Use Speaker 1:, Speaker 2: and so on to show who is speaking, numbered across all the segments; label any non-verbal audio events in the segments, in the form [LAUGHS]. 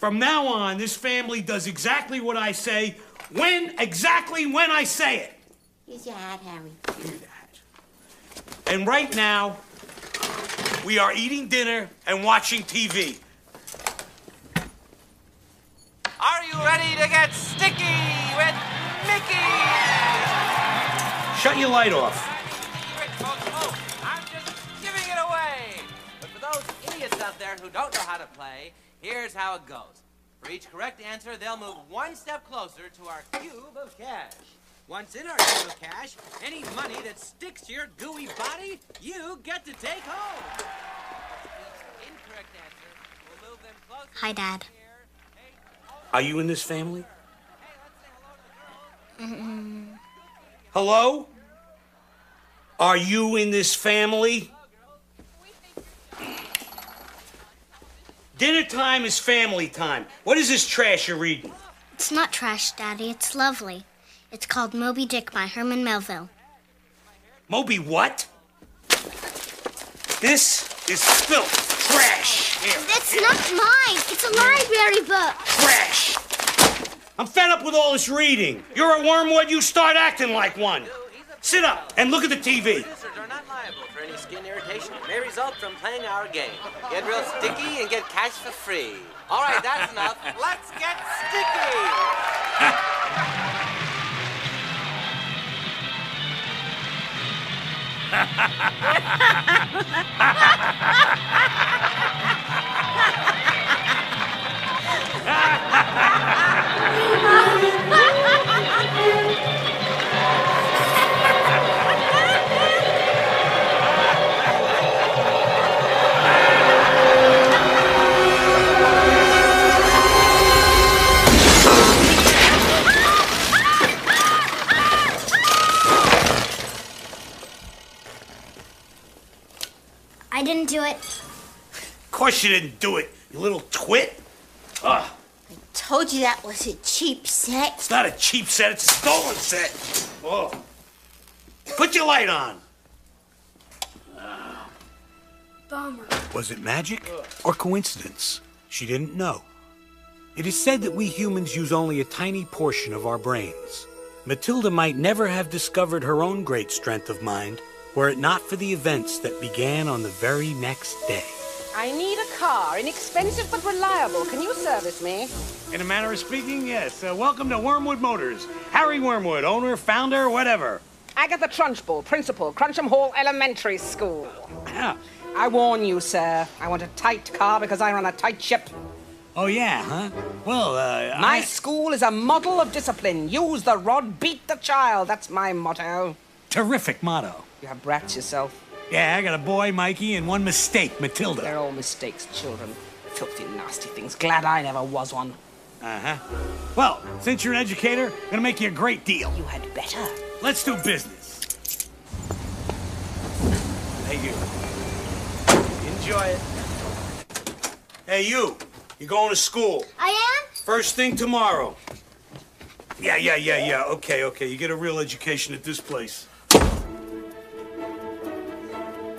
Speaker 1: From now on, this family does exactly what I say, when, exactly when I say it.
Speaker 2: Here's your hat, Harry.
Speaker 1: Give me that. And right now, we are eating dinner and watching TV.
Speaker 3: Are you ready to get sticky with Mickey?
Speaker 1: Shut your light off.
Speaker 3: There who don't know how to play, here's how it goes. For each correct answer, they'll move one step closer to our cube of cash. Once in our cube of cash, any money that sticks to your gooey body, you get to take home. Each incorrect answer will move them closer.
Speaker 2: Hi, Dad.
Speaker 3: here. Hey,
Speaker 1: Are you in this family?
Speaker 3: hey, let's hello to the girls.
Speaker 1: Hello? Are you in this family? Dinner time is family time. What is this trash you're reading?
Speaker 2: It's not trash, Daddy. It's lovely. It's called Moby Dick by Herman Melville.
Speaker 1: Moby what? This is filth. Trash. Here.
Speaker 2: That's not mine. It's a library book.
Speaker 1: Trash. I'm fed up with all this reading. You're a wormwood, you start acting like one. Sit up and look at the TV.
Speaker 3: Producers are not liable for any skin irritation. May result from playing our game. Get real sticky and get cash for free. All right, that's [LAUGHS] enough. Let's get sticky. [LAUGHS]
Speaker 2: do it.
Speaker 1: Of course you didn't do it, you little twit. Ugh,
Speaker 4: Told you that was a cheap set.
Speaker 1: it's not a cheap set, it's a stolen set. Oh. Put your light on.
Speaker 2: Bummer.
Speaker 1: Was it magic or coincidence? She didn't know. It is said that we humans use only a tiny portion of our brains. Matilda might never have discovered her own great strength of mind were it not for the events that began on the very next day.
Speaker 5: I need a car, inexpensive but reliable. Can you service me?
Speaker 6: In a manner of speaking, yes. Uh, welcome to Wormwood Motors. Harry Wormwood, owner, founder, whatever.
Speaker 5: Agatha Trunchbull, principal, Crunchem Hall Elementary School. I warn you, sir. I want a tight car because I run a tight ship.
Speaker 6: Oh, yeah, huh? Well, uh,
Speaker 5: My
Speaker 6: I-
Speaker 5: school is a model of discipline. Use the rod, beat the child. That's my motto.
Speaker 6: Terrific motto.
Speaker 5: You have brats yourself.
Speaker 6: Yeah, I got a boy, Mikey, and one mistake, Matilda.
Speaker 5: They're all mistakes, children. Filthy, nasty things. Glad I never was one.
Speaker 6: Uh huh. Well, since you're an educator, I'm gonna make you a great deal.
Speaker 5: You had better.
Speaker 6: Let's do business. Hey, you.
Speaker 3: Enjoy it.
Speaker 1: Hey, you. You're going to school.
Speaker 2: I am?
Speaker 1: First thing tomorrow. Yeah, yeah, yeah, yeah. Okay, okay. You get a real education at this place.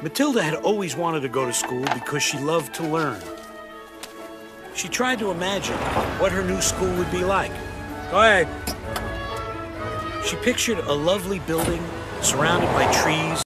Speaker 1: Matilda had always wanted to go to school because she loved to learn. She tried to imagine what her new school would be like. Go ahead. She pictured a lovely building surrounded by trees